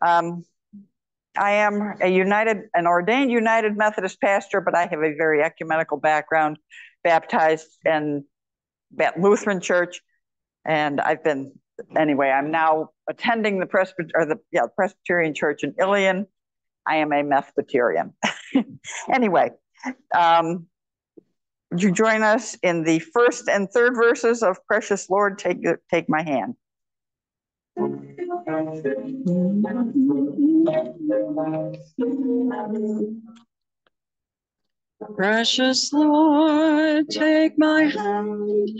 Um, I am a United, an ordained United Methodist pastor, but I have a very ecumenical background, baptized in Lutheran Church, and I've been anyway. I'm now attending the Presbyter or the yeah Presbyterian Church in Ilion. I am a Methodian. anyway, um, you join us in the first and third verses of Precious Lord, take, take my hand. Precious Lord, take my hand.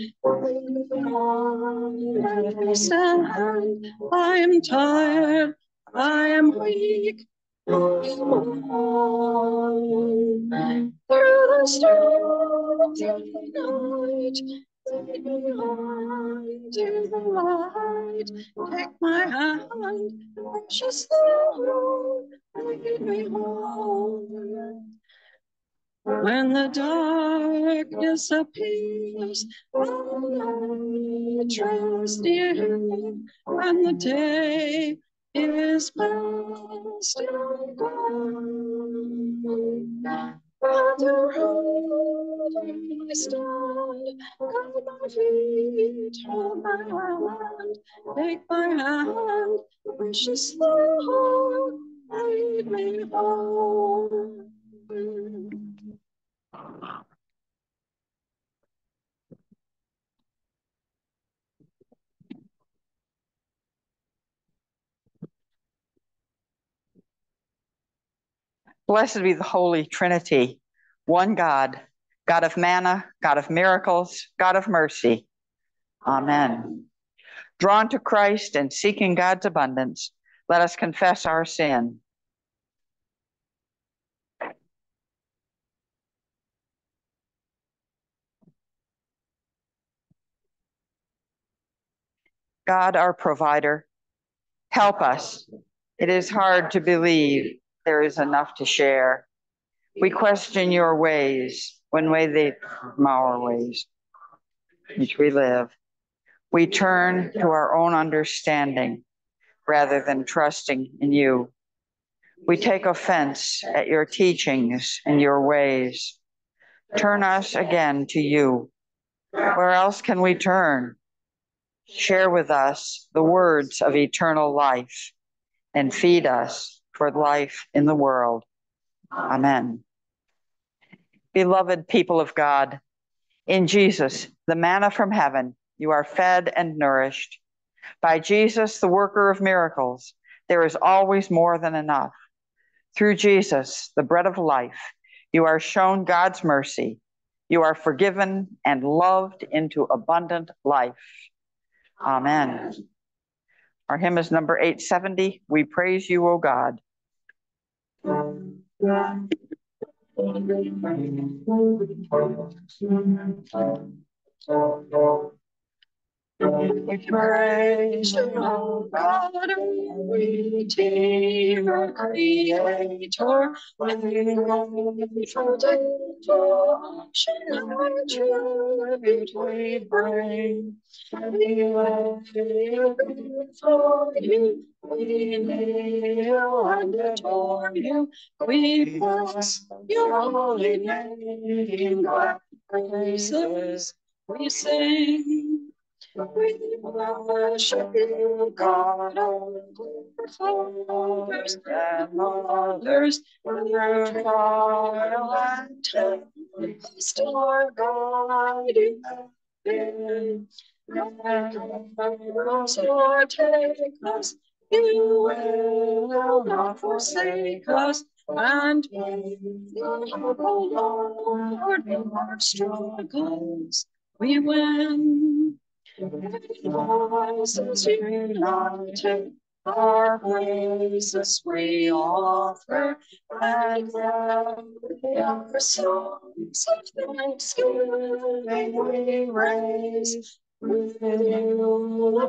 I am tired, I am weak. Through the storms of the night, Take me on to the light. Take my hand, precious Lord, lead me home. When the darkness appears, I trust you. When the day is past and gone, Father, hold my stand, guide my feet, hold my hand, take my hand, precious Lord, lead me home. Blessed be the Holy Trinity, one God, God of manna, God of miracles, God of mercy. Amen. Drawn to Christ and seeking God's abundance, let us confess our sin. God, our provider, help us. It is hard to believe there is enough to share. We question your ways when way they from our ways, which we live. We turn to our own understanding rather than trusting in you. We take offense at your teachings and your ways. Turn us again to you. Where else can we turn? Share with us the words of eternal life and feed us for life in the world. Amen. Beloved people of God, in Jesus, the manna from heaven, you are fed and nourished. By Jesus, the worker of miracles, there is always more than enough. Through Jesus, the bread of life, you are shown God's mercy. You are forgiven and loved into abundant life. Amen. Our hymn is number 870. We praise you, O God. Thank you. We praise you, O God, Redeemer, Creator, we faithful devotion, our tribute we bring. We love you for you, we kneel and adore you, we bless your holy name, God praises we sing. We worship you, God of fathers and mothers, through trial and test, our guiding in. So take us, you will not forsake us, and the hope, O Lord, in our struggles we win. Voices united, our praises we offer, and our songs of thanksgiving we raise. With you,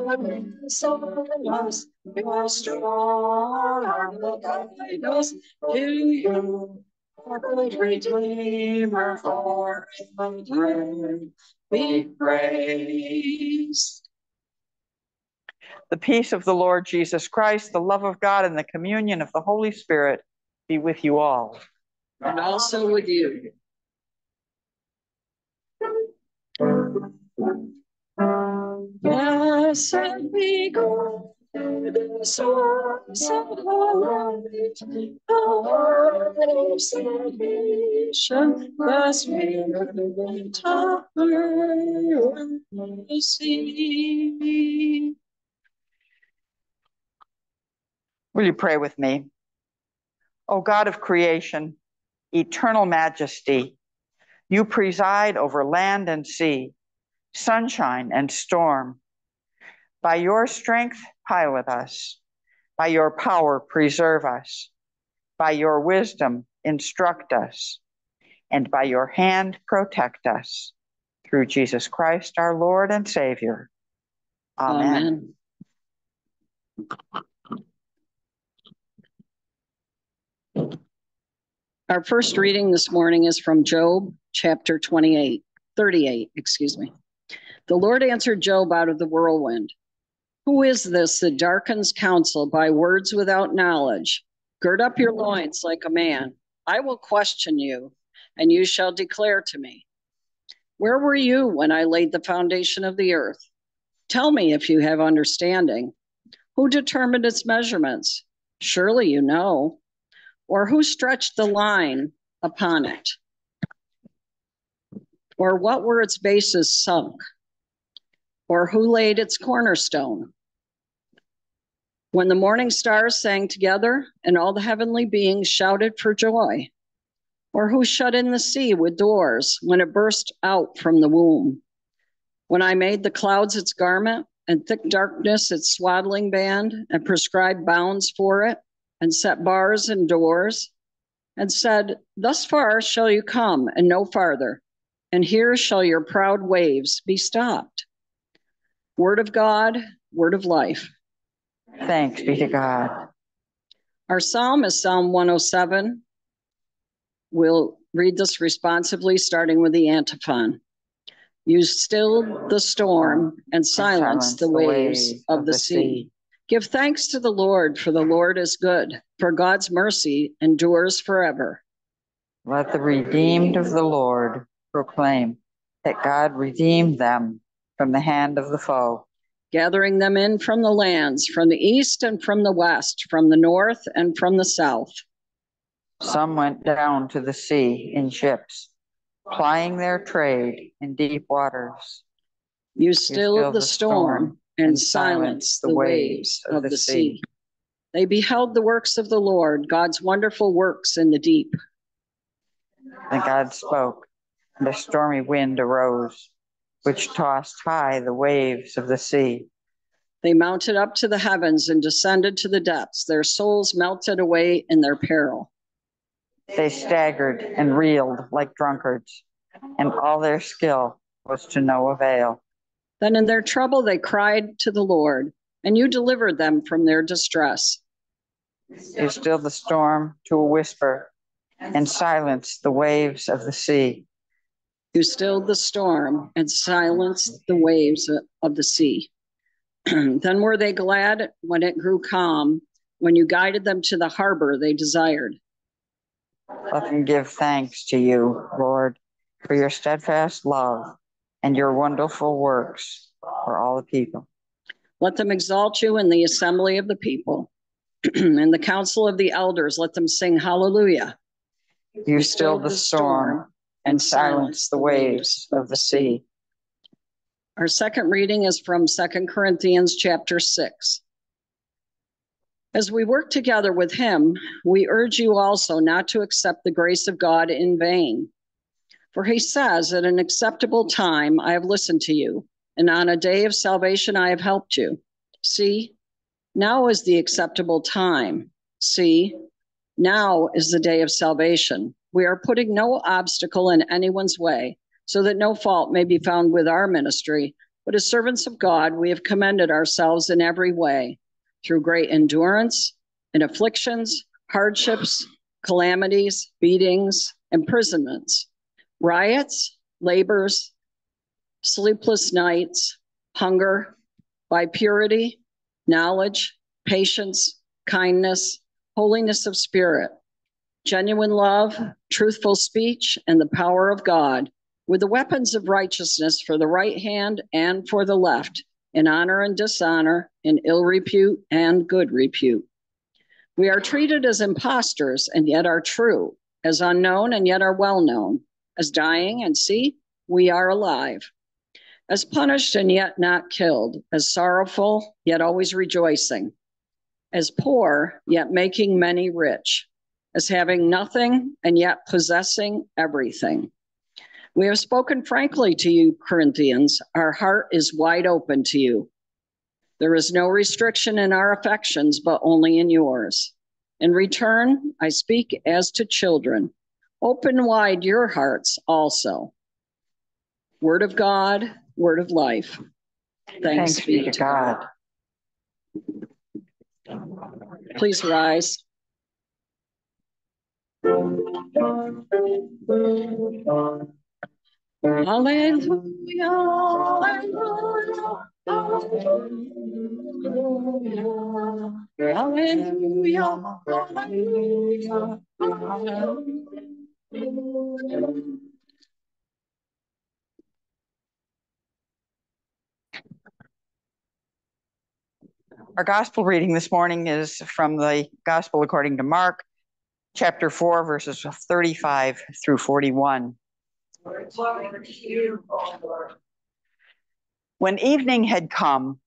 us, you are strong, and will guide us to you. Our great Redeemer forever be praised. The peace of the Lord Jesus Christ, the love of God, and the communion of the Holy Spirit be with you all. And also with you. Blessed be God, source of of mercy. Will you pray with me? O God of creation, eternal majesty, you preside over land and sea, sunshine and storm. By your strength, pilot us. By your power, preserve us. By your wisdom, instruct us. And by your hand, protect us. Through Jesus Christ, our Lord and Savior. Amen. Amen. Our first reading this morning is from Job chapter 28, 38, excuse me. The Lord answered Job out of the whirlwind. Who is this that darkens counsel by words without knowledge? Gird up your loins like a man. I will question you, and you shall declare to me. Where were you when I laid the foundation of the earth? Tell me if you have understanding. Who determined its measurements? Surely you know. Or who stretched the line upon it? Or what were its bases sunk? Or who laid its cornerstone? When the morning stars sang together and all the heavenly beings shouted for joy? Or who shut in the sea with doors when it burst out from the womb? When I made the clouds its garment and thick darkness its swaddling band and prescribed bounds for it and set bars and doors and said, Thus far shall you come and no farther, and here shall your proud waves be stopped. Word of God, word of life. Thanks be to God. Our psalm is Psalm 107. We'll read this responsively, starting with the antiphon. You still the storm and silence, silence the, waves, of the sea. Give thanks to the Lord, for the Lord is good, for God's mercy endures forever. Let the redeemed of the Lord proclaim that God redeemed them from the hand of the foe. gathering them in from the lands, from the east and from the west, from the north and from the south. Some went down to the sea in ships, plying their trade in deep waters. You still the storm and silence the waves of the sea. They beheld the works of the Lord, God's wonderful works in the deep. And God spoke, and a stormy wind arose, which tossed high the waves of the sea. They mounted up to the heavens and descended to the depths. Their souls melted away in their peril. They staggered and reeled like drunkards, and all their skill was to no avail. Then in their trouble they cried to the Lord, and you delivered them from their distress. You stilled the storm to a whisper, and silenced the waves of the sea. You stilled the storm and silenced the waves of the sea. then were they glad when it grew calm, when you guided them to the harbor they desired. Let them give thanks to you, Lord, for your steadfast love and your wonderful works for all the people. Let them exalt you in the assembly of the people. in the council of the elders, let them sing hallelujah. You stilled the storm and silence the waves of the sea. Our second reading is from Second Corinthians chapter 6. As we work together with him, we urge you also not to accept the grace of God in vain. For he says, At an acceptable time I have listened to you, and on a day of salvation I have helped you. See, now is the acceptable time. See, now is the day of salvation. We are putting no obstacle in anyone's way, so that no fault may be found with our ministry. But as servants of God, we have commended ourselves in every way through great endurance in afflictions, hardships, calamities, beatings, imprisonments, riots, labors, sleepless nights, hunger, by purity, knowledge, patience, kindness, holiness of spirit, genuine love, truthful speech, and the power of God, with the weapons of righteousness for the right hand and for the left, in honor and dishonor, in ill repute and good repute. We are treated as impostors and yet are true, as unknown and yet are well known, as dying and see, we are alive, as punished and yet not killed, as sorrowful yet always rejoicing, as poor yet making many rich, as having nothing and yet possessing everything. We have spoken frankly to you, Corinthians. Our heart is wide open to you. There is no restriction in our affections, but only in yours. In return, I speak as to children. Open wide your hearts also. Word of God, word of life. Thanks, Thanks be to God. Please rise. Hallelujah, hallelujah, hallelujah, hallelujah. Our gospel reading this morning is from the Gospel according to Mark, chapter 4, verses 35 through 41. When evening had come,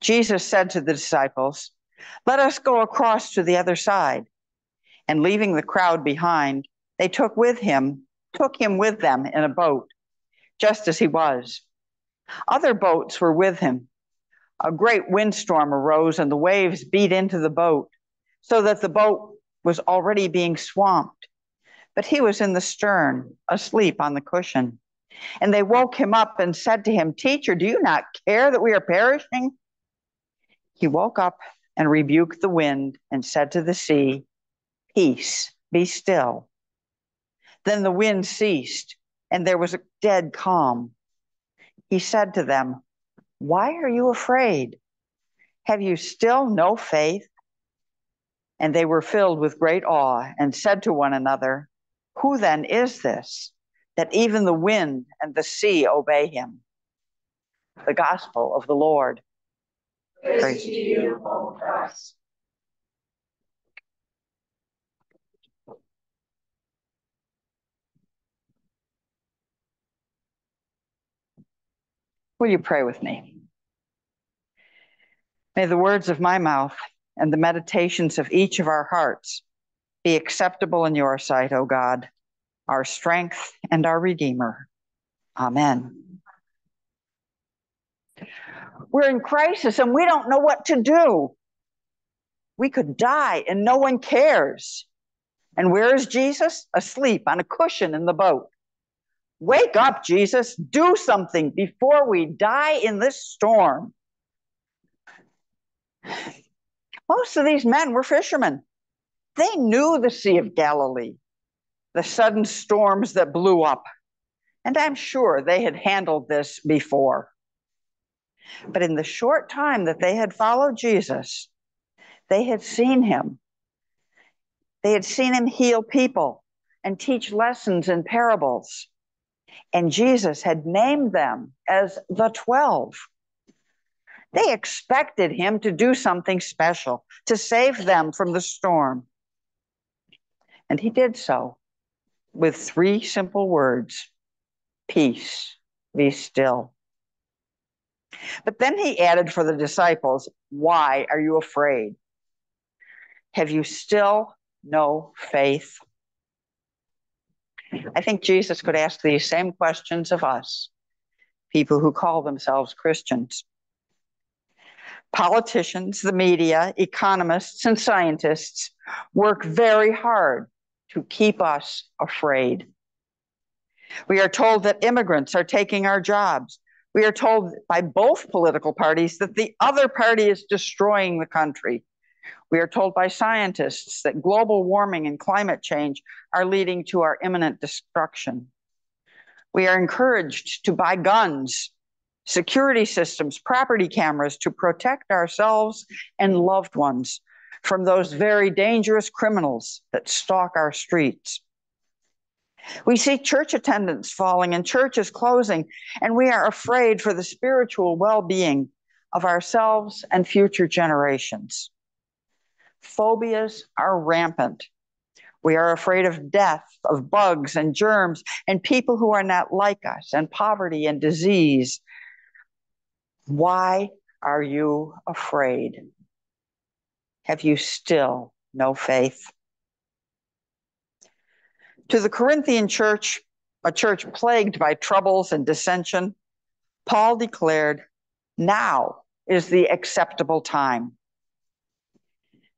Jesus said to the disciples, Let us go across to the other side. And leaving the crowd behind, they took with him, took him with them in a boat, just as he was. Other boats were with him. A great windstorm arose, and the waves beat into the boat, so that the boat was already being swamped. But he was in the stern, asleep on the cushion. And they woke him up and said to him, Teacher, do you not care that we are perishing? He woke up and rebuked the wind and said to the sea, Peace, be still. Then the wind ceased, and there was a dead calm. He said to them, Why are you afraid? Have you still no faith? And they were filled with great awe and said to one another, Who then is this, that even the wind and the sea obey him? The gospel of the Lord. Praise, Praise to you, O Christ. Will you pray with me? May the words of my mouth and the meditations of each of our hearts be acceptable in your sight, O God, our strength and our Redeemer. Amen. We're in crisis and we don't know what to do. We could die and no one cares. And where is Jesus? Asleep on a cushion in the boat. Wake up, Jesus. Do something before we die in this storm. Most of these men were fishermen. They knew the Sea of Galilee, the sudden storms that blew up. And I'm sure they had handled this before. But in the short time that they had followed Jesus, they had seen him. They had seen him heal people and teach lessons and parables. And Jesus had named them as the 12. They expected him to do something special, to save them from the storm. And he did so with three simple words Peace, be still. But then he added for the disciples, Why are you afraid? Have you still no faith? I think Jesus could ask these same questions of us, people who call themselves Christians. Politicians, the media, economists, and scientists work very hard to keep us afraid. We are told that immigrants are taking our jobs. We are told by both political parties that the other party is destroying the country. We are told by scientists that global warming and climate change are leading to our imminent destruction. We are encouraged to buy guns security systems, property cameras to protect ourselves and loved ones from those very dangerous criminals that stalk our streets. We see church attendance falling and churches closing, and we are afraid for the spiritual well being of ourselves and future generations. Phobias are rampant. We are afraid of death, of bugs and germs, and people who are not like us, and poverty and disease. Why are you afraid? Have you still no faith? To the Corinthian church, a church plagued by troubles and dissension, Paul declared, Now is the acceptable time.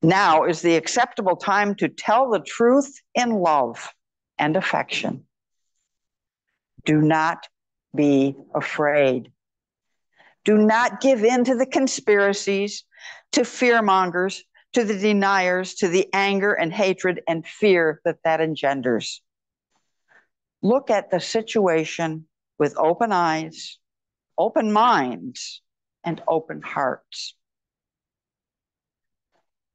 Now is the acceptable time to tell the truth in love and affection. Do not be afraid. Do not give in to the conspiracies, to fearmongers, to the deniers, to the anger and hatred and fear that that engenders. Look at the situation with open eyes, open minds, and open hearts.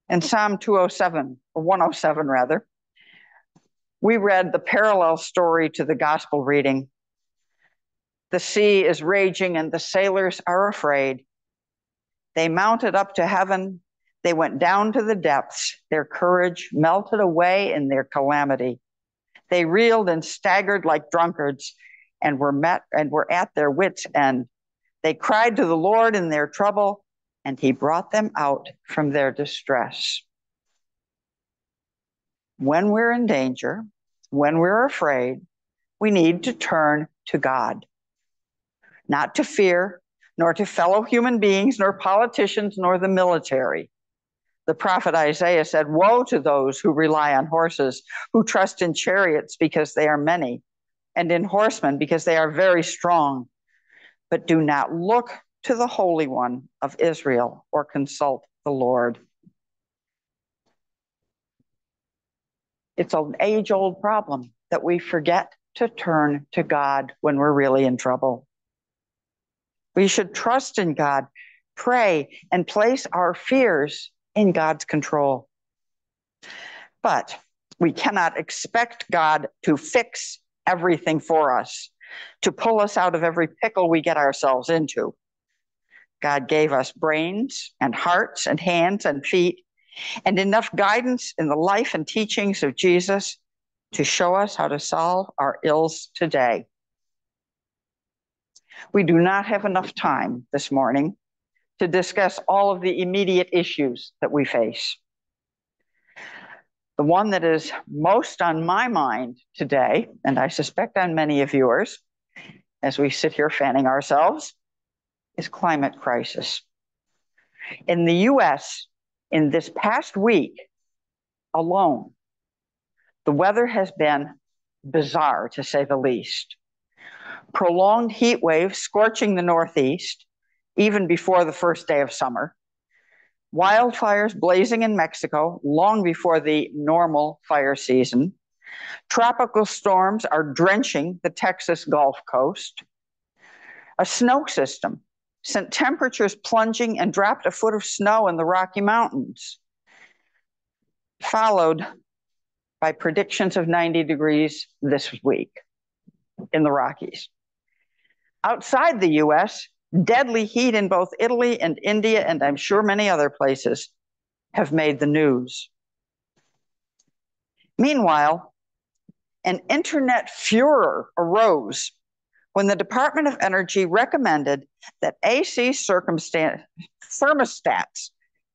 In Psalm 207, or 107 rather, we read the parallel story to the gospel reading. The sea is raging and the sailors are afraid. They mounted up to heaven they went down to the depths. Their courage melted away in their calamity. They reeled and staggered like drunkards and were met and were at their wits' end. They cried to the Lord in their trouble, and he brought them out from their distress. When we're in danger, when we're afraid, we need to turn to God. Not to fear, nor to fellow human beings, nor politicians, nor the military the prophet Isaiah said, Woe to those who rely on horses, who trust in chariots because they are many, and in horsemen because they are very strong, but do not look to the Holy One of Israel or consult the Lord. It's an age old problem that we forget to turn to God when we're really in trouble. We should trust in God, pray, and place our fears in God's control. But we cannot expect God to fix everything for us, to pull us out of every pickle we get ourselves into. God gave us brains and hearts and hands and feet and enough guidance in the life and teachings of Jesus to show us how to solve our ills today. We do not have enough time this morning to discuss all of the immediate issues that we face. The one that is most on my mind today, and I suspect on many of yours, as we sit here fanning ourselves, is climate crisis. In the US, in this past week alone, the weather has been bizarre to say the least. Prolonged heat waves scorching the Northeast, even before the first day of summer. Wildfires blazing in Mexico long before the normal fire season. Tropical storms are drenching the Texas Gulf Coast. A snow system sent temperatures plunging and dropped a foot of snow in the Rocky Mountains, followed by predictions of 90 degrees this week in the Rockies. Outside the US, Deadly heat in both Italy and India, and I'm sure many other places, have made the news. Meanwhile, an internet furor arose when the Department of Energy recommended that AC thermostats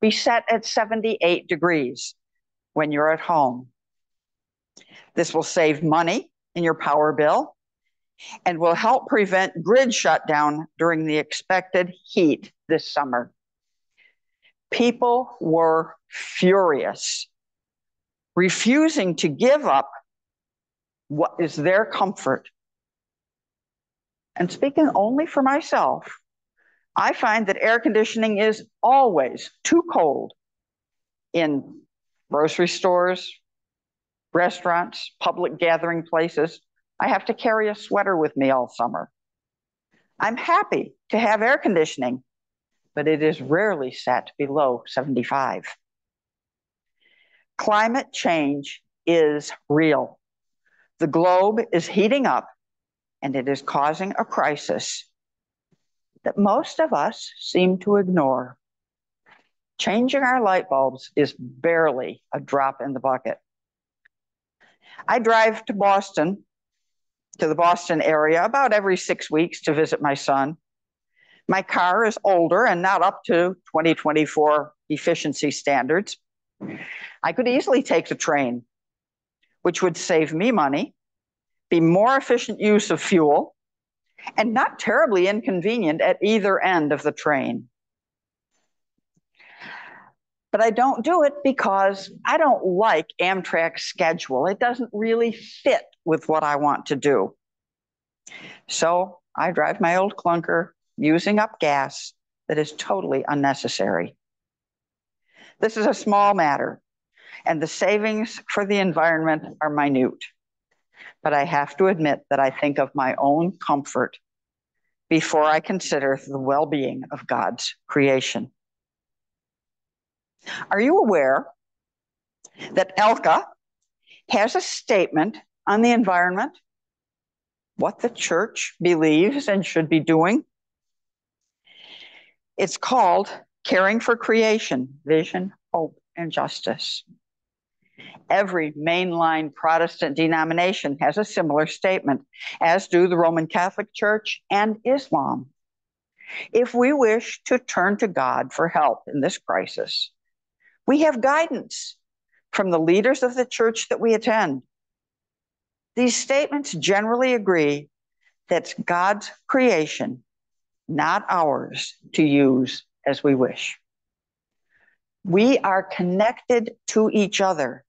be set at 78 degrees when you're at home. This will save money in your power bill and will help prevent grid shutdown during the expected heat this summer. People were furious, refusing to give up what is their comfort. And speaking only for myself, I find that air conditioning is always too cold in grocery stores, restaurants, public gathering places, I have to carry a sweater with me all summer. I'm happy to have air conditioning, but it is rarely set below 75. Climate change is real. The globe is heating up and it is causing a crisis that most of us seem to ignore. Changing our light bulbs is barely a drop in the bucket. I drive to Boston, to the Boston area, about every six weeks to visit my son. My car is older and not up to 2024 efficiency standards. I could easily take the train, which would save me money, be more efficient use of fuel, and not terribly inconvenient at either end of the train. But I don't do it because I don't like Amtrak's schedule. It doesn't really fit with what I want to do. So I drive my old clunker using up gas that is totally unnecessary. This is a small matter, and the savings for the environment are minute. But I have to admit that I think of my own comfort before I consider the well being of God's creation. Are you aware that ELCA has a statement on the environment, what the church believes and should be doing? It's called Caring for Creation Vision, Hope, and Justice. Every mainline Protestant denomination has a similar statement, as do the Roman Catholic Church and Islam. If we wish to turn to God for help in this crisis, we have guidance from the leaders of the church that we attend. These statements generally agree that's God's creation, not ours to use as we wish. We are connected to each other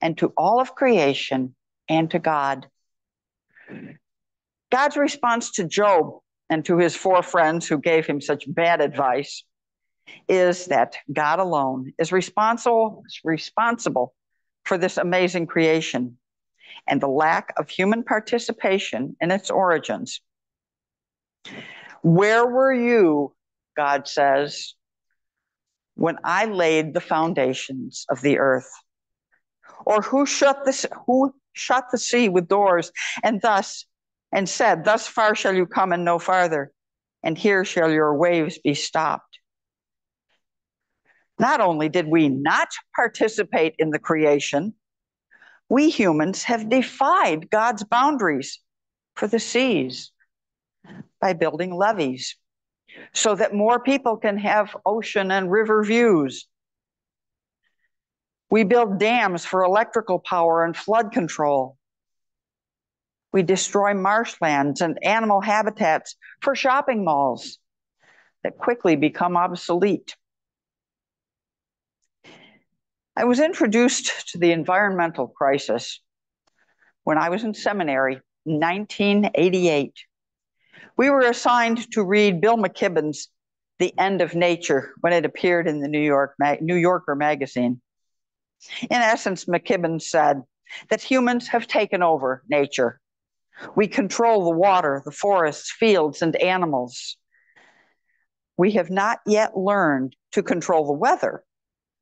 and to all of creation and to God. God's response to Job and to his four friends who gave him such bad advice is that God alone is responsible, responsible for this amazing creation and the lack of human participation in its origins. Where were you, God says, when I laid the foundations of the earth? Or who shut the who shut the sea with doors and thus and said, Thus far shall you come and no farther, and here shall your waves be stopped. Not only did we not participate in the creation, we humans have defied God's boundaries for the seas by building levees so that more people can have ocean and river views. We build dams for electrical power and flood control. We destroy marshlands and animal habitats for shopping malls that quickly become obsolete. I was introduced to the environmental crisis when I was in seminary in 1988. We were assigned to read Bill McKibben's The End of Nature when it appeared in the New, York New Yorker magazine. In essence, McKibben said that humans have taken over nature. We control the water, the forests, fields, and animals. We have not yet learned to control the weather,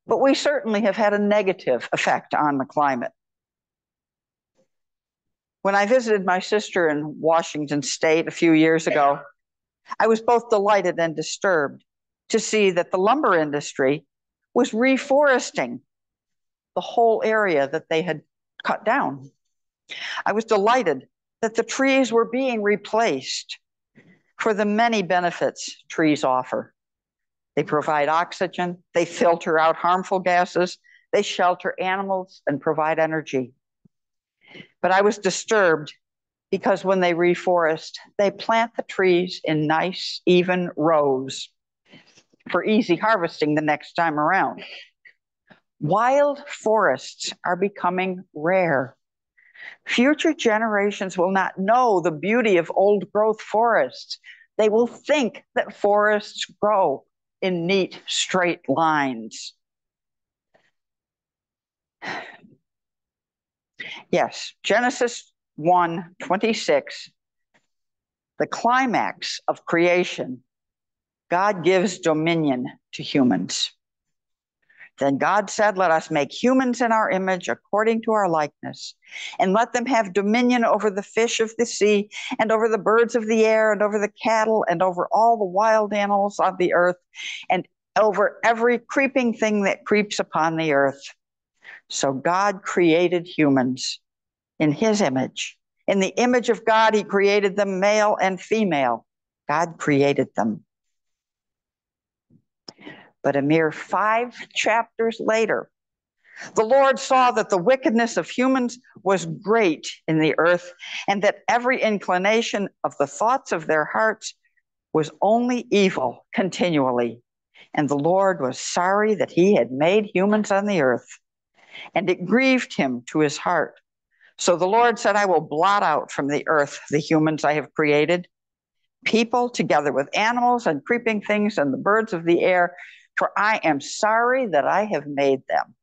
but we certainly have had a negative effect on the climate. When I visited my sister in Washington State a few years ago, I was both delighted and disturbed to see that the lumber industry was reforesting the whole area that they had cut down. I was delighted that the trees were being replaced for the many benefits trees offer. They provide oxygen, they filter out harmful gases, they shelter animals and provide energy. But I was disturbed because when they reforest, they plant the trees in nice, even rows for easy harvesting the next time around. Wild forests are becoming rare. Future generations will not know the beauty of old growth forests. They will think that forests grow in neat, straight lines. Yes, Genesis 1 26 the climax of creation, God gives dominion to humans. Then God said, Let us make humans in our image according to our likeness, and let them have dominion over the fish of the sea, and over the birds of the air, and over the cattle, and over all the wild animals of the earth, and over every creeping thing that creeps upon the earth. So God created humans in his image. In the image of God, he created them male and female. God created them. But a mere five chapters later, the Lord saw that the wickedness of humans was great in the earth, and that every inclination of the thoughts of their hearts was only evil continually. And the Lord was sorry that he had made humans on the earth, and it grieved him to his heart. So the Lord said, I will blot out from the earth the humans I have created, people together with animals and creeping things and the birds of the air for I am sorry that I have made them.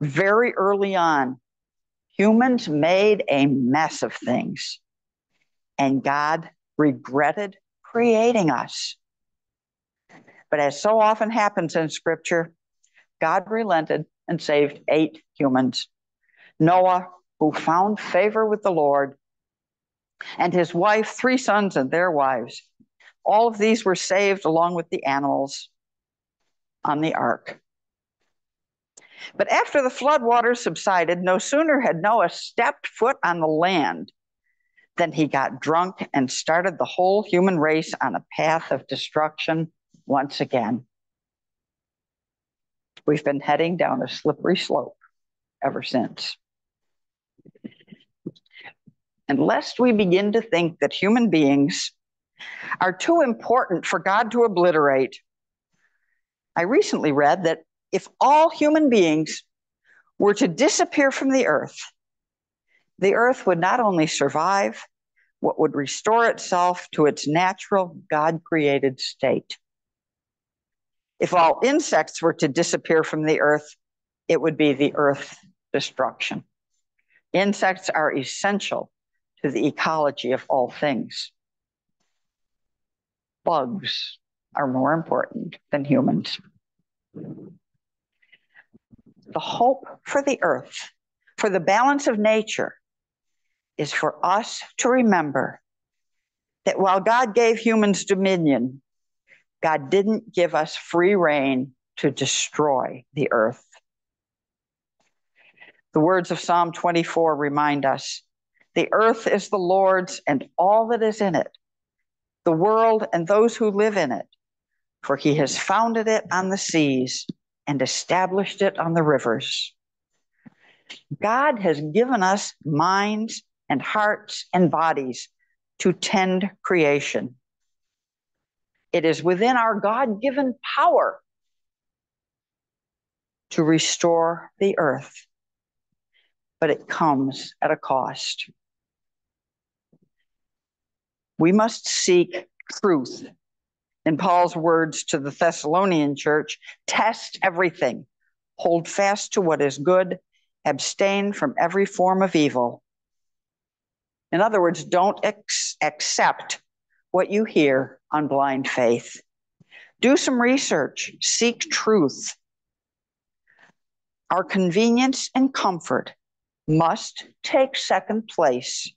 Very early on, humans made a mess of things, and God regretted creating us. But as so often happens in Scripture, God relented and saved eight humans. Noah, who found favor with the Lord, and his wife, three sons and their wives. All of these were saved along with the animals on the ark. But after the flood waters subsided, no sooner had Noah stepped foot on the land than he got drunk and started the whole human race on a path of destruction once again. We've been heading down a slippery slope ever since. And lest we begin to think that human beings are too important for God to obliterate. I recently read that if all human beings were to disappear from the earth, the earth would not only survive, what would restore itself to its natural God created state. If all insects were to disappear from the earth, it would be the earth destruction. Insects are essential to the ecology of all things bugs are more important than humans. The hope for the earth, for the balance of nature, is for us to remember that while God gave humans dominion, God didn't give us free reign to destroy the earth. The words of Psalm 24 remind us the earth is the Lord's and all that is in it, the world and those who live in it, for he has founded it on the seas and established it on the rivers. God has given us minds and hearts and bodies to tend creation. It is within our God given power to restore the earth, but it comes at a cost. We must seek truth. In Paul's words to the Thessalonian church, test everything, hold fast to what is good, abstain from every form of evil. In other words, don't ex- accept what you hear on blind faith. Do some research, seek truth. Our convenience and comfort must take second place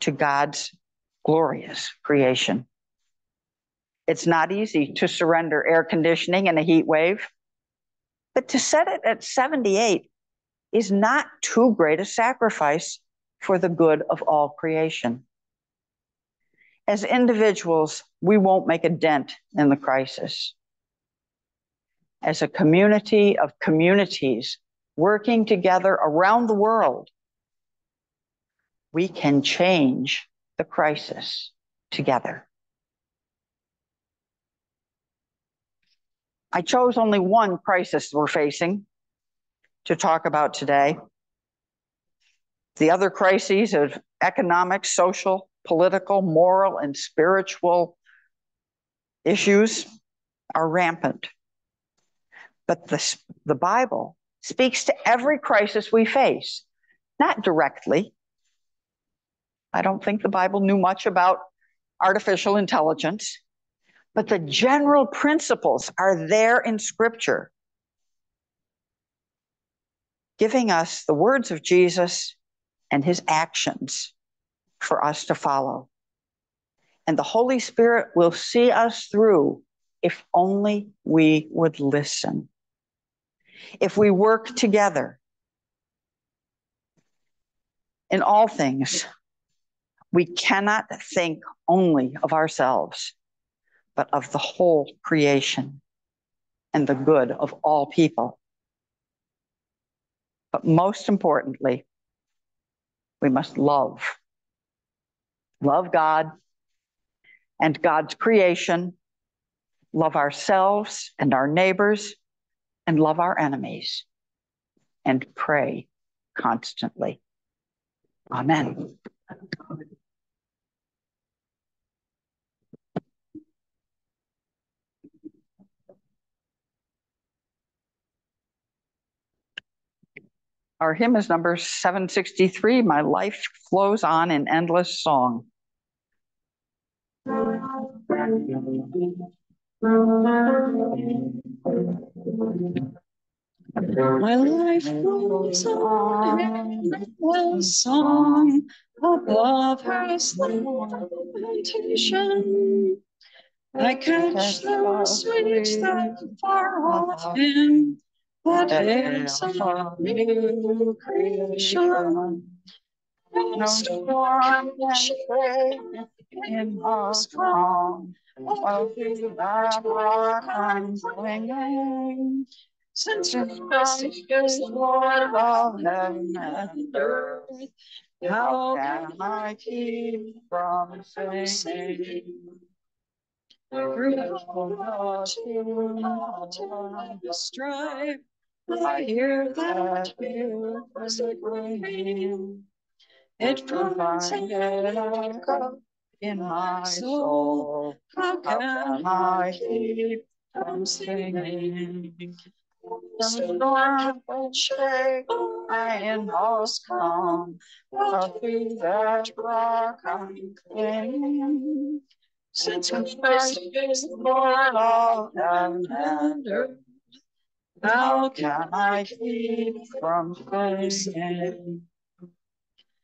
to God's glorious creation. It's not easy to surrender air conditioning in a heat wave, but to set it at 78 is not too great a sacrifice for the good of all creation. As individuals, we won't make a dent in the crisis. As a community of communities working together around the world, we can change the crisis together. I chose only one crisis we're facing to talk about today. The other crises of economic, social, political, moral, and spiritual issues are rampant. But the, the Bible speaks to every crisis we face, not directly, I don't think the Bible knew much about artificial intelligence, but the general principles are there in Scripture, giving us the words of Jesus and his actions for us to follow. And the Holy Spirit will see us through if only we would listen. If we work together in all things, we cannot think only of ourselves, but of the whole creation and the good of all people. But most importantly, we must love. Love God and God's creation, love ourselves and our neighbors, and love our enemies, and pray constantly. Amen. Our hymn is number 763 My Life Flows On in Endless Song. My life flows on in endless song above her lamentation. I catch the sweet that far off him that is a new creation. No storm can in her strong. Through that rock I'm swinging. Since Christ is Lord of heaven and earth, how can I keep from singing? Through the strife, I hear that music ringing. It finds an echo in my soul. How can I keep from singing? The storm will shake, I am most calm. But through that rock I'm clinging. Since Christ is Lord of heaven and earth, how can I keep from singing?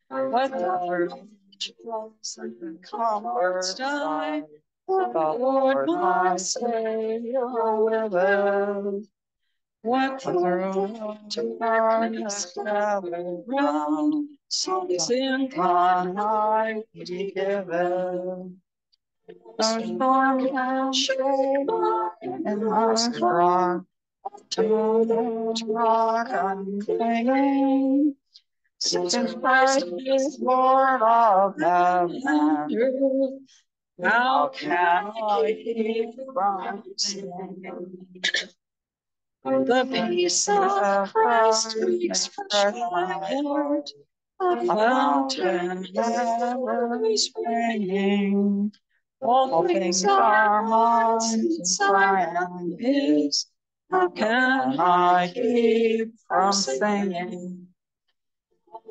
What the troubles and comforts die, the Lord my Savior liveth. What through to darkness gathered round, songs in God mighty given. The storm can shake and my strong to the rock I'm clinging. Since Christ is Lord of heaven how can I keep from singing? The peace of Christ makes fresh my heart, a fountain never springing. All things are mine since I am His. How can I keep from singing?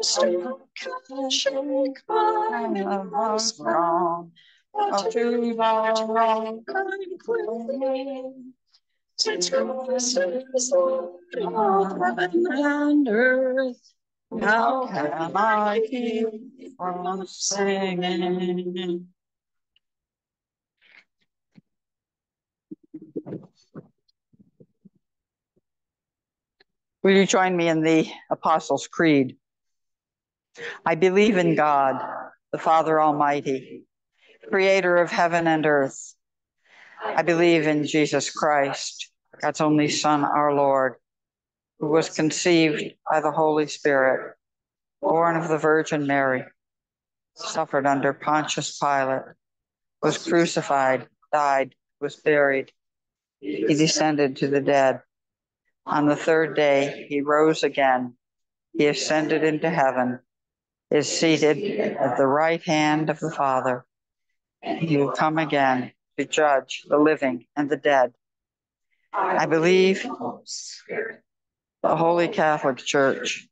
Storm can shake my most strong, up to the rock I'm clinging. Since Christ is Lord heaven and earth, how can I keep from singing? Will you join me in the Apostles' Creed? I believe in God, the Father Almighty, creator of heaven and earth. I believe in Jesus Christ, God's only Son, our Lord, who was conceived by the Holy Spirit, born of the Virgin Mary, suffered under Pontius Pilate, was crucified, died, was buried. He descended to the dead. On the third day, he rose again. He ascended into heaven, is seated at the right hand of the Father. He will come again to judge the living and the dead. I believe the Holy Catholic Church,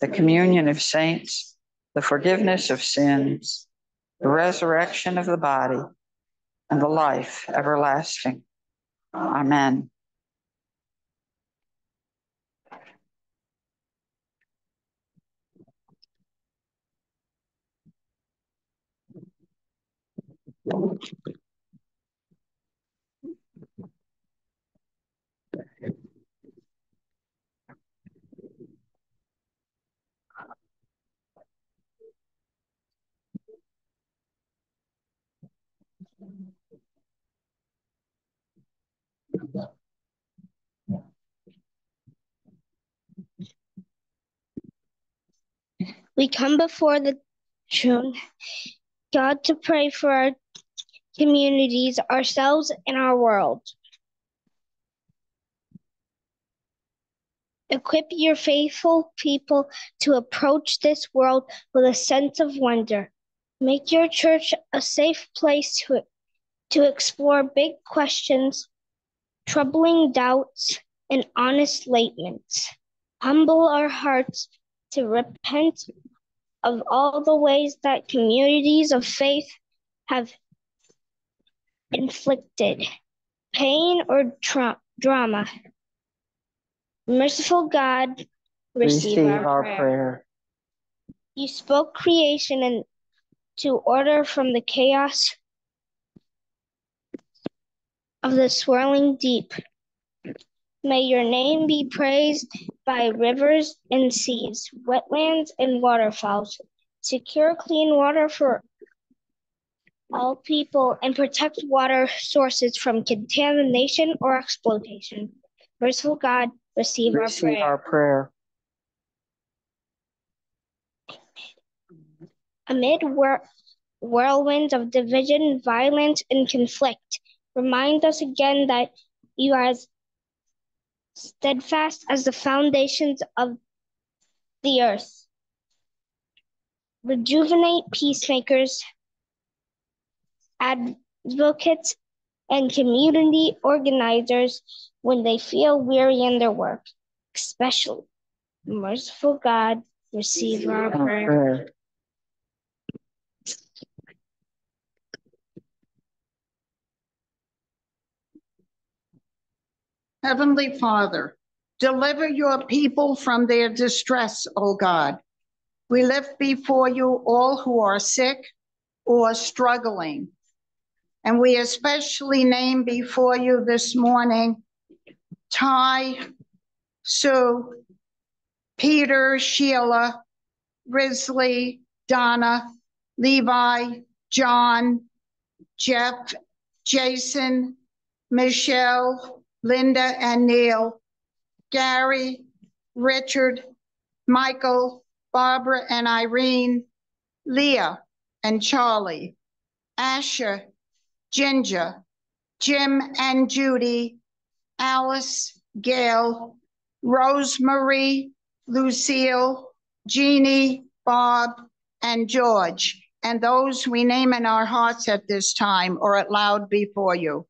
the communion of saints, the forgiveness of sins, the resurrection of the body, and the life everlasting. Amen. We come before the throne, God, to pray for our communities, ourselves, and our world. Equip your faithful people to approach this world with a sense of wonder. Make your church a safe place to, to explore big questions, troubling doubts, and honest statements. Humble our hearts to repent of all the ways that communities of faith have inflicted pain or tra- drama. Merciful God, receive, Receive our, our prayer. prayer. You spoke creation into order from the chaos of the swirling deep. May your name be praised by rivers and seas, wetlands and waterfalls. Secure clean water for all people and protect water sources from contamination or exploitation. Merciful God, receive, Receive our prayer. our prayer. Amid whir- whirlwinds of division, violence, and conflict, remind us again that you are as steadfast as the foundations of the earth. Rejuvenate peacemakers, advocates, and community organizers when they feel weary in their work, especially merciful God, receive our Our prayer. prayer. Heavenly Father, deliver your people from their distress, O God. We lift before you all who are sick or struggling. And we especially name before you this morning Ty, Sue, Peter, Sheila, Risley, Donna, Levi, John, Jeff, Jason, Michelle, Linda and Neil, Gary, Richard, Michael, Barbara and Irene, Leah and Charlie, Asher, Ginger, Jim and Judy, Alice, Gail, Rosemary, Lucille, Jeannie, Bob, and George, and those we name in our hearts at this time or out loud before you.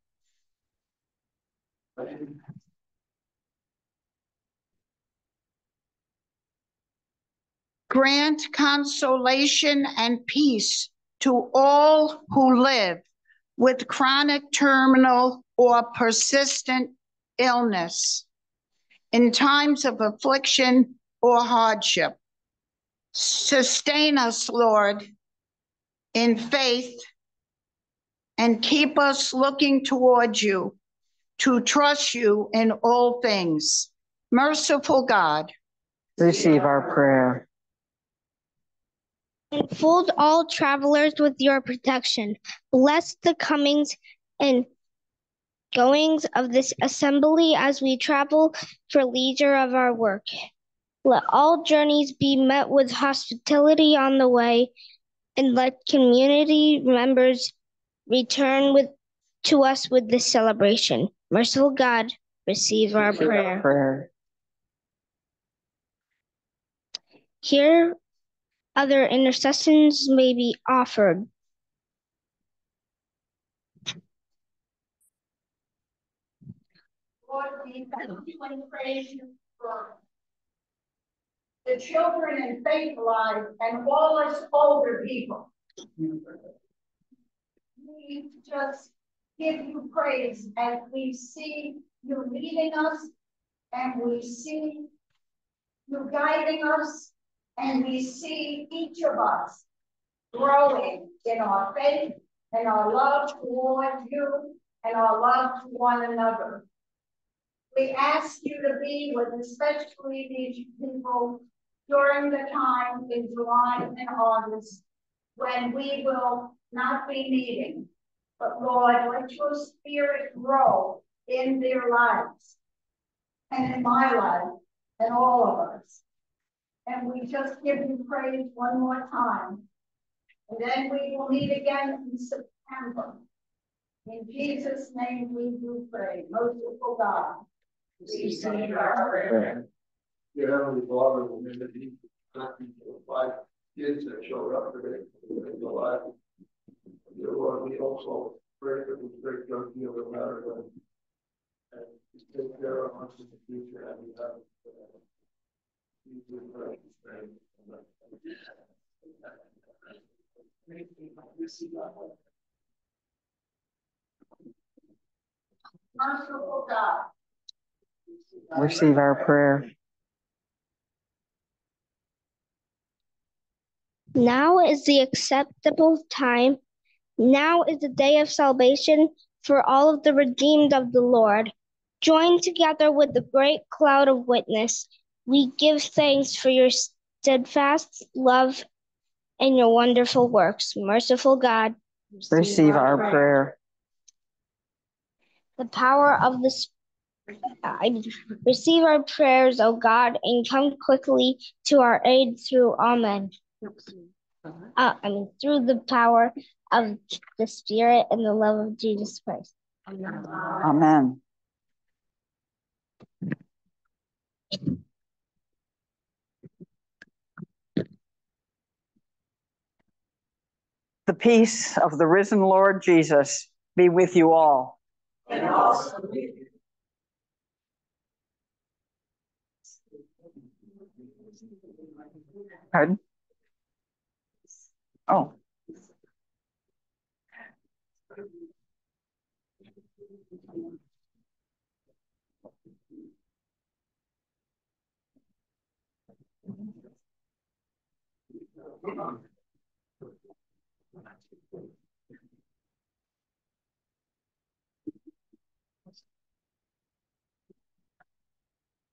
Grant consolation and peace to all who live with chronic terminal or persistent illness in times of affliction or hardship. Sustain us, Lord, in faith and keep us looking toward you to trust you in all things. Merciful God, Receive our prayer. Enfold all travelers with your protection. Bless the comings and goings of this assembly as we travel for leisure of our work. Let all journeys be met with hospitality on the way, and let community members return with to us with this celebration. Merciful God, receive our Receive prayer. Prayer. Here other intercessions may be offered. Lord, we thank you and praise you for the children in Faith Alive and all us older people. We just give you praise as we see you leading us and we see you guiding us and we see each of us growing in our faith and our love toward you and our love to one another. We ask you to be with especially these people during the time in July and August when we will not be meeting. But Lord, let your spirit grow in their lives and in my life and all of us. And we just give you praise one more time. And then we will meet again in September. In Jesus' name we do pray. Merciful God. Receive our prayer. Dear Heavenly Father, remember these five kids that showed up today in the life. Dear Lord, we also pray for this great young deal that matter and and take care of us in the future and we have. Receive our prayer. Now is the acceptable time. Now is the day of salvation for all of the redeemed of the Lord. Joined together with the great cloud of witness, we give thanks for your steadfast love and your wonderful works. Merciful God, Receive our prayer. the power of the I receive our prayers, O God, and come quickly to our aid through Amen. Uh, I mean, through the power of the Spirit and the love of Jesus Christ. Amen. The peace of the risen Lord Jesus be with you all. And also with you. Pardon? Oh.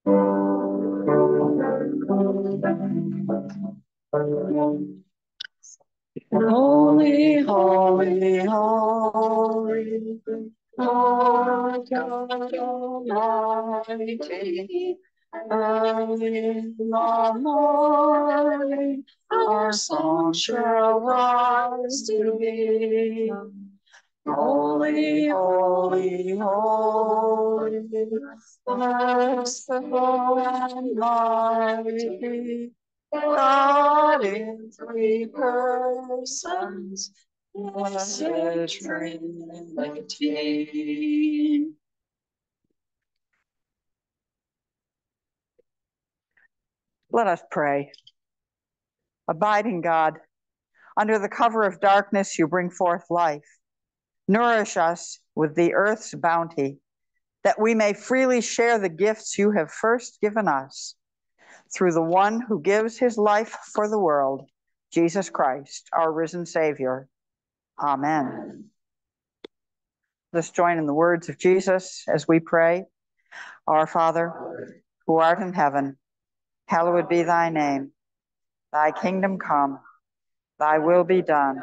Holy, holy, holy, Lord God Almighty. Early in the morning, our song shall rise to thee. Holy, holy, holy, merciful and mighty. God in three persons, blessed Trinity. Let us pray. Abiding God, under the cover of darkness, you bring forth life. Nourish us with the earth's bounty, that we may freely share the gifts you have first given us. Through the one who gives his life for the world, Jesus Christ, our risen Savior. Amen. Let's join in the words of Jesus as we pray. Our Father, who art in heaven, hallowed be thy name. Thy kingdom come, thy will be done,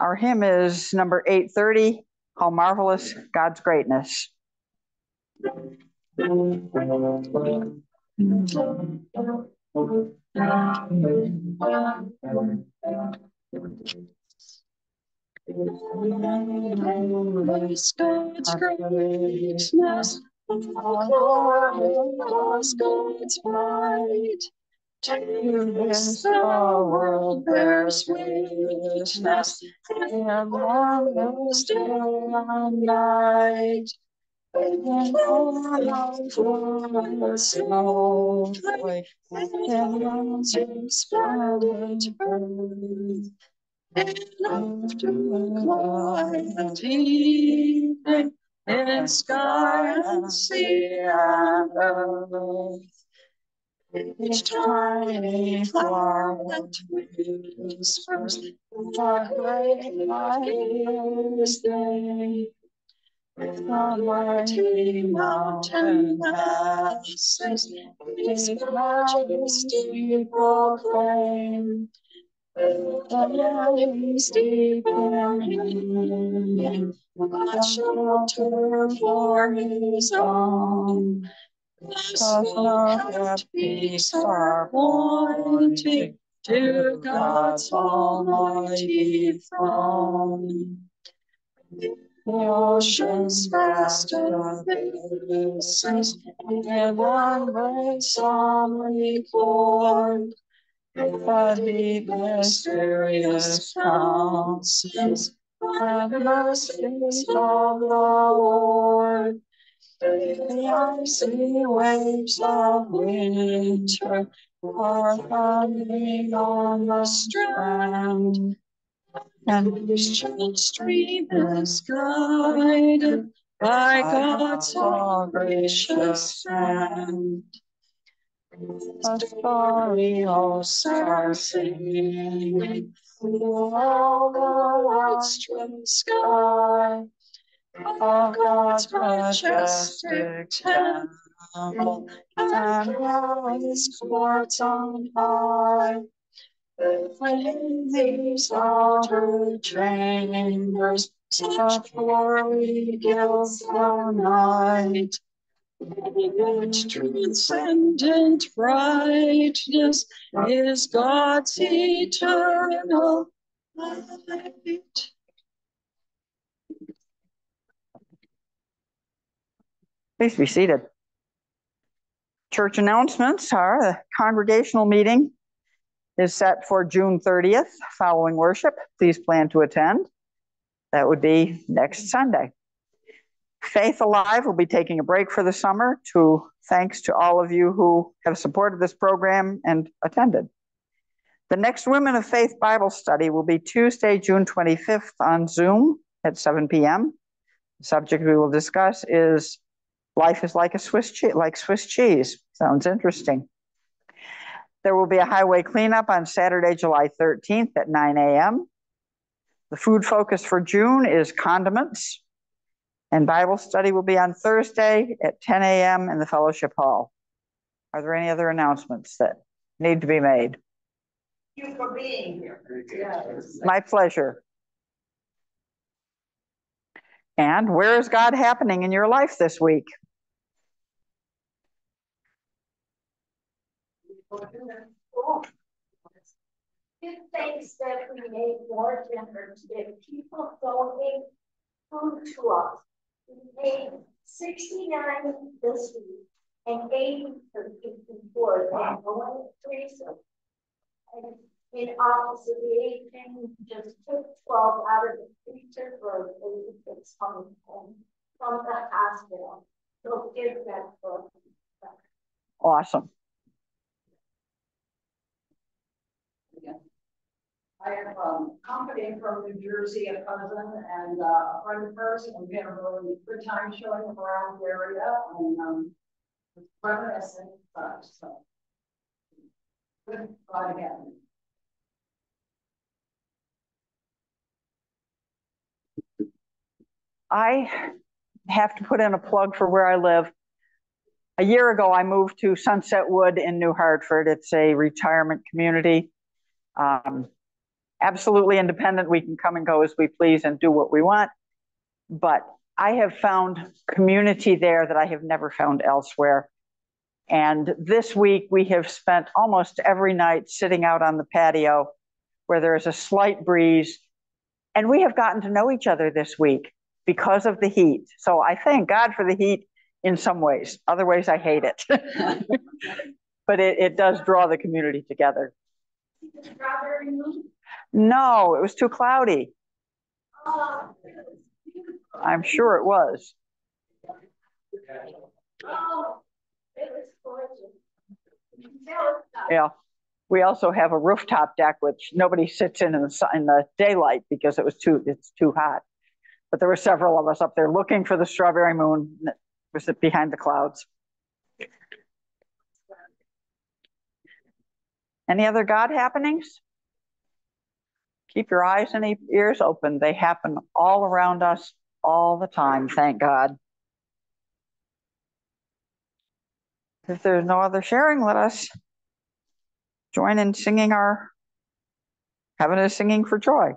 Our hymn is number 830 How Marvelous God's Greatness. Praise God's greatness, God's God's might. To this the world bears witness, and marvels day and night. And all snow, and mountains splendid earth. And after evening, in sky and sea and earth. Each tiny flower whispers, the great light is day. With the mighty mountain masses, His majesty proclaim. The valleys deep in a shelter for his own. Cause no peace are wanting to God's almighty throne. The ocean's vast abysses in one great psalm record. But he mysterious counsels and mercies of the Lord. The icy waves of winter are thundering on the strand. And chill stream is guided by God's all gracious hand. The starry hosts are singing all the wide sky of God's majestic temple and all his courts on high. When these outer chambers such glory gilds the night, which transcendent brightness is God's eternal light. Please be seated. Church announcements are the congregational meeting is set for June 30th following worship. Please plan to attend. That would be next Sunday. Faith Alive will be taking a break for the summer to thanks to all of you who have supported this program and attended. The next Women of Faith Bible study will be Tuesday, June 25th on Zoom at 7 p.m. The subject we will discuss is life is like a Swiss cheese, like Swiss cheese. Sounds interesting. There will be a highway cleanup on Saturday, July 13th at 9 a.m. The food focus for June is condiments. And Bible study will be on Thursday at 10 a.m. in the fellowship hall. Are there any other announcements that need to be made? Thank you for being here. Yes. My pleasure. And where is God happening in your life this week? Give thanks that we made more generous if people donate food to us. Paid sixty-nine this week and eighty for fifty-four, and one Teresa. And in office of the aging, just took twelve out of the freezer for eighty-six coming home from the hospital. So give that for. Awesome. I have a company from New Jersey, a cousin and uh, a friend of hers, and we had a really good time showing them around the area and um. But so. Good, again. I have to put in a plug for where I live. A year ago, I moved to Sunset Wood in New Hartford. It's a retirement community. Um, absolutely independent. We can come and go as we please and do what we want. But I have found community there that I have never found elsewhere. And this week we have spent almost every night sitting out on the patio where there is a slight breeze. And we have gotten to know each other this week because of the heat. So I thank God for the heat in some ways. Other ways, I hate it. but it, it does draw the community together. No, it was too cloudy. I'm sure it was. Yeah. We also have a rooftop deck, which nobody sits in in the, in the daylight because it was too it's too hot. But there were several of us up there looking for the strawberry moon. It was behind the clouds. Any other God happenings? Keep your eyes and ears open. They happen all around us all the time, thank God. If there's no other sharing, let us join in singing our Heaven is Singing for Joy.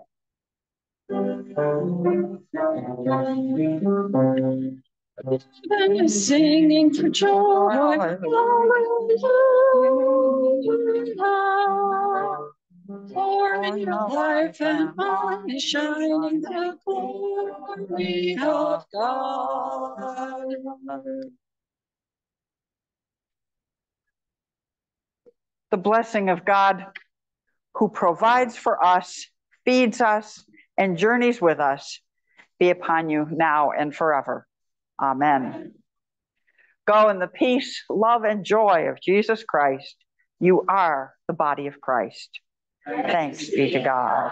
Heaven is singing for joy. Hallelujah. For in your life and mine is shining the glory of God. The blessing of God who provides for us, feeds us, and journeys with us be upon you now and forever. Amen. Go in the peace, love, and joy of Jesus Christ. You are the body of Christ. Thanks be to God.